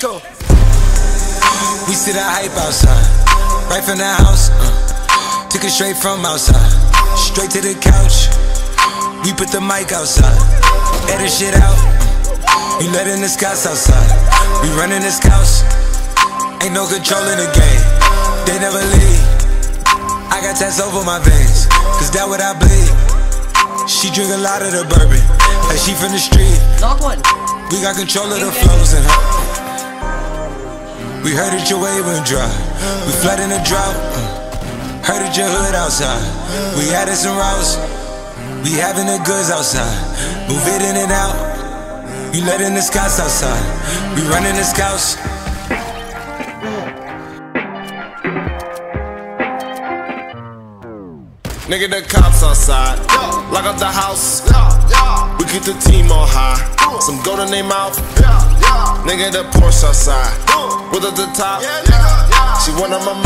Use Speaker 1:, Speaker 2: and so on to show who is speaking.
Speaker 1: go. We see the hype outside, right from the house. Uh, took it straight from outside, straight to the couch. We put the mic outside, edit shit out. We letting the Scotts outside. We running this house. Ain't no control in the game. They never leave. I got tats over my veins, cause that what I bleed. She drink a lot of the bourbon, like she from the street.
Speaker 2: Knock one.
Speaker 1: We got control of the flows in her. We heard that your wave went dry. We flooding the drought. uh. Heard that your hood outside. We added some routes. We having the goods outside. Move it in and out. You letting the Scotts outside. We running the scouts.
Speaker 3: Nigga, the cops outside. Lock up the house. We keep the team on high. Some gold in their mouth. Nigga, the Porsche outside. With at the top. She one of my.